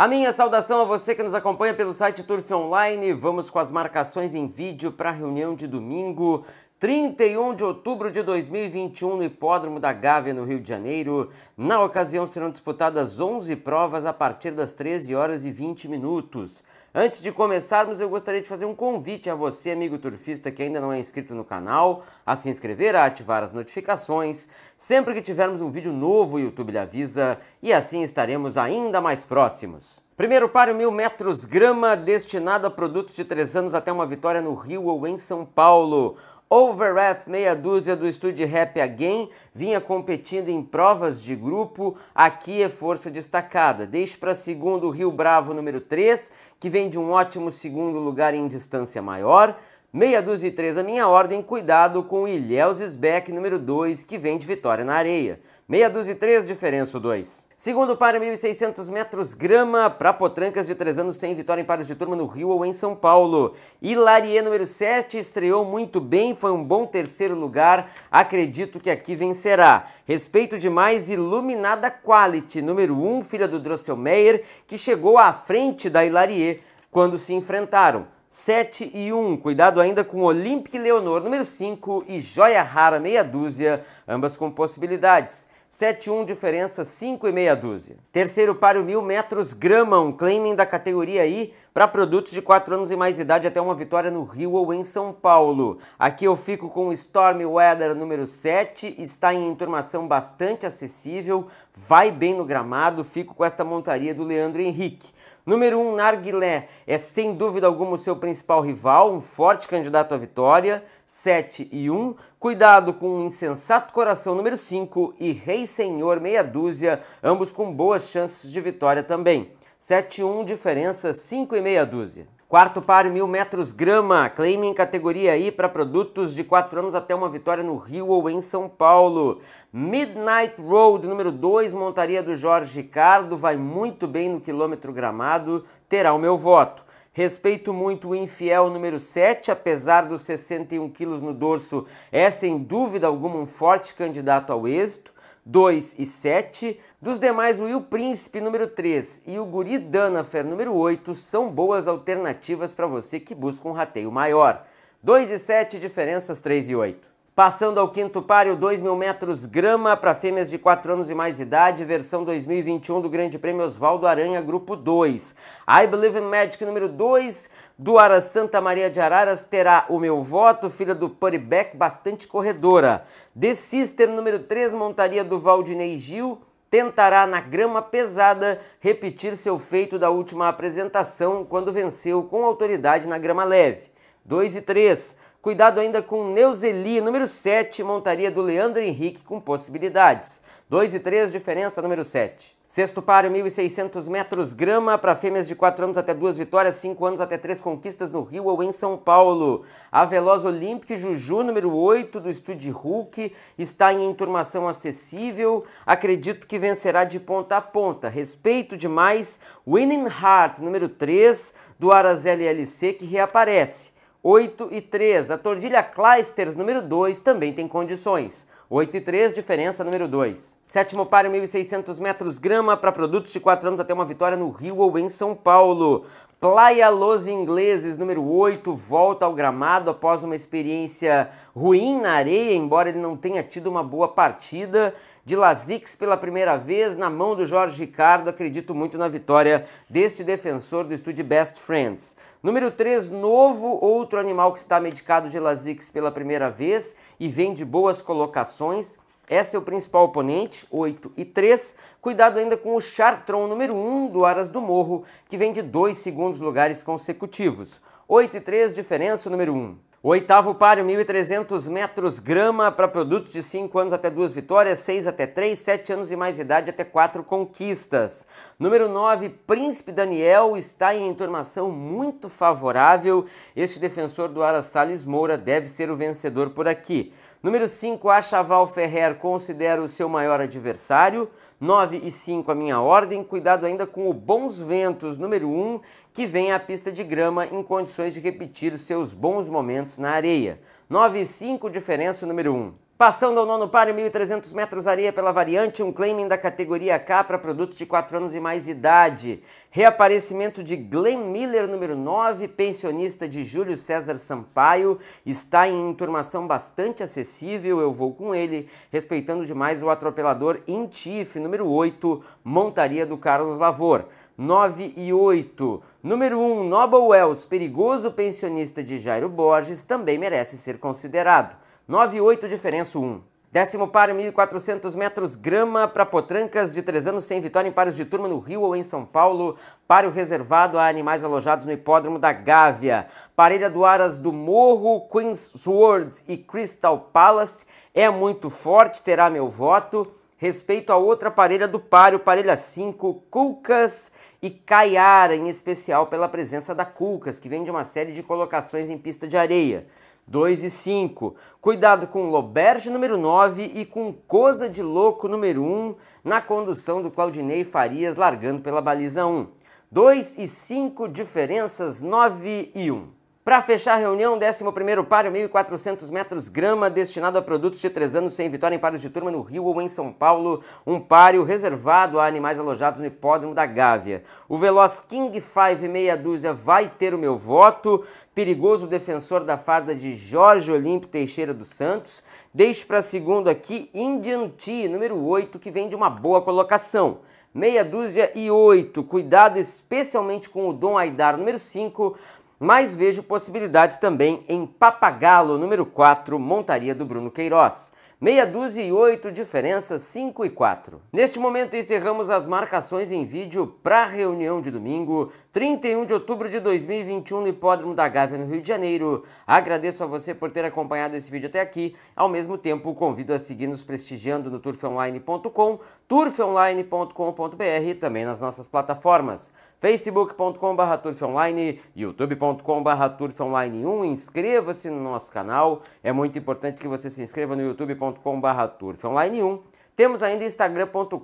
A minha saudação a você que nos acompanha pelo site Turf Online. Vamos com as marcações em vídeo para a reunião de domingo, 31 de outubro de 2021, no Hipódromo da Gávea, no Rio de Janeiro. Na ocasião serão disputadas 11 provas a partir das 13 horas e 20 minutos. Antes de começarmos, eu gostaria de fazer um convite a você, amigo turfista que ainda não é inscrito no canal, a se inscrever, a ativar as notificações. Sempre que tivermos um vídeo novo, o YouTube lhe avisa e assim estaremos ainda mais próximos. Primeiro páreo, mil metros grama, destinado a produtos de três anos até uma vitória no Rio ou em São Paulo. Overath meia dúzia do estúdio Rap Again vinha competindo em provas de grupo, aqui é força destacada. Deixe para segundo o Rio Bravo número 3, que vem de um ótimo segundo lugar em distância maior. Meia dúzia e três a minha ordem, cuidado com o Ilhéus Sbeck número 2, que vem de vitória na areia. Meia dúzia e três, diferença o 2. Segundo para 1.600 metros grama para potrancas de 3 anos sem vitória em pares de turma no Rio ou em São Paulo. Hilarie número 7 estreou muito bem, foi um bom terceiro lugar, acredito que aqui vencerá. Respeito demais Iluminada Quality, número 1, filha do Drosselmeyer, que chegou à frente da Hilarie quando se enfrentaram. 7 e 1. Cuidado ainda com Olympic Leonor, número 5, e Joia Rara, meia dúzia, ambas com possibilidades. 7,1 diferença, 5 e meia dúzia. Terceiro páreo, mil metros grama, um claiming da categoria I para produtos de 4 anos e mais idade até uma vitória no Rio ou em São Paulo. Aqui eu fico com o Stormy Weather número 7, está em enturmação bastante acessível, vai bem no gramado, fico com esta montaria do Leandro Henrique. Número 1, um, Narguilé, é sem dúvida alguma o seu principal rival, um forte candidato à vitória. 7 e 1. Cuidado com o Insensato Coração número 5 e Rei Senhor meia dúzia, ambos com boas chances de vitória também. 7 e 1, diferença 5 e meia dúzia. Quarto páreo, mil metros grama, claiming categoria I para produtos de 4 anos até uma vitória no Rio ou em São Paulo. Midnight Road, número 2, montaria do Jorge Ricardo, vai muito bem no quilômetro gramado, terá o meu voto. Respeito muito o infiel número 7, apesar dos 61 quilos no dorso, é sem dúvida alguma um forte candidato ao êxito. 2 e 7. Dos demais, o Will Príncipe número 3 e o Guri Danafer número 8 são boas alternativas para você que busca um rateio maior. 2 e 7, diferenças 3 e 8. Passando ao quinto páreo, 2 mil metros grama para fêmeas de 4 anos e mais idade, versão 2021 do Grande Prêmio Oswaldo Aranha, grupo 2. I Believe in Magic número 2, do Ara Santa Maria de Araras, terá o meu voto, filha do Puribeck, bastante corredora. The Sister número 3, montaria do Valdinei Gil, tentará na grama pesada repetir seu feito da última apresentação, quando venceu com autoridade na grama leve. 2 e 3. Cuidado ainda com Neuzeli, número 7, montaria do Leandro Henrique com possibilidades. 2 e 3, diferença número 7. Sexto páreo, 1.600 metros grama para fêmeas de 4 anos até 2 vitórias, 5 anos até 3 conquistas no Rio ou em São Paulo. A Veloz Olympic Juju, número 8 do Estúdio Hulk, está em enturmação acessível. Acredito que vencerá de ponta a ponta. Respeito demais Winning Heart, número 3 do Aras LLC, que reaparece. 8 e 3. A tordilha Clysters número 2 também tem condições. 8 e 3, diferença número 2. Sétimo páreo, 1.600 metros grama para produtos de 4 anos até uma vitória no Rio ou em São Paulo. Playa Los Ingleses, número 8, volta ao gramado após uma experiência ruim na areia, embora ele não tenha tido uma boa partida de Lazix pela primeira vez na mão do Jorge Ricardo. Acredito muito na vitória deste defensor do estúdio Best Friends. Número 3, novo, outro animal que está medicado de Lazix pela primeira vez e vem de boas colocações. Esse é o principal oponente, 8 e 3. Cuidado ainda com o Chartron número 1 do Aras do Morro, que vem de dois segundos lugares consecutivos. 8 e 3, diferença número 1. O oitavo páreo, 1.300 metros grama para produtos de 5 anos até 2 vitórias, 6 até 3, 7 anos e mais idade até 4 conquistas. Número 9, Príncipe Daniel, está em enturmação muito favorável. Este defensor do Ara Salles Moura deve ser o vencedor por aqui. Número 5, Achaval Ferrer, considero o seu maior adversário. 9 e 5 a minha ordem. Cuidado ainda com o Bons Ventos, número 1, que vem à pista de grama em condições de repetir os seus bons momentos na areia. 9 e 5, diferença número 1. Passando ao nono páreo, 1.300 metros areia pela variante, um claiming da categoria K para produtos de 4 anos e mais idade. Reaparecimento de Glenn Miller, número 9, pensionista de Júlio César Sampaio, está em enturmação bastante acessível, eu vou com ele, respeitando demais o atropelador Intif, número 8, montaria do Carlos Lavor. 9 e 8. Número 1, Noble Wells, perigoso pensionista de Jairo Borges, também merece ser considerado. 9,8 diferença 1. Décimo páreo, 1.400 metros, grama para potrancas de 3 anos sem vitória em páreos de turma no Rio ou em São Paulo. Páreo reservado a animais alojados no hipódromo da Gávea. Parelha do Aras do Morro, Queensword e Crystal Palace é muito forte, terá meu voto. Respeito a outra parelha do páreo, parelha 5, Cucas e Caiara, em especial pela presença da Cucas, que vem de uma série de colocações em pista de areia. 2 e 5. Cuidado com Loberge número 9 e com Coisa de Louco número 1 na condução do Claudinei Farias largando pela baliza 1. 2 e 5 diferenças 9 e 1. Para fechar a reunião, 11º páreo, 1.400 metros grama, destinado a produtos de 3 anos sem vitória em páreos de turma no Rio ou em São Paulo, um páreo reservado a animais alojados no hipódromo da Gávea. O Veloz King 5 meia dúzia vai ter o meu voto, perigoso defensor da farda de Jorge Olímpio Teixeira dos Santos. Deixe para segundo aqui Indian Tea, número 8, que vem de uma boa colocação meia dúzia e oito. Cuidado especialmente com o Dom Aidar, número 5, mas vejo possibilidades também em Papagalo, número 4, montaria do Bruno Queiroz. Meia dúzia e oito diferenças, 5 e 4. Neste momento encerramos as marcações em vídeo para a reunião de domingo, 31 de outubro de 2021 no Hipódromo da Gávea, no Rio de Janeiro. Agradeço a você por ter acompanhado esse vídeo até aqui. Ao mesmo tempo, convido a seguir nos prestigiando no turfonline.com, turfonline.com.br e também nas nossas plataformas facebook.com.br turfonline, youtube.com.br turfonline1. Inscreva-se no nosso canal, é muito importante que você se inscreva no youtube.com.br turfonline1. Temos ainda instagram.com.br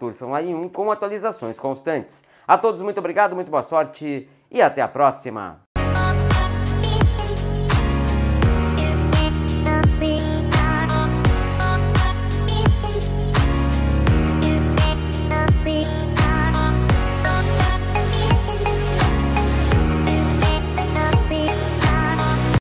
turfonline1 com atualizações constantes. A todos muito obrigado, muito boa sorte e até a próxima!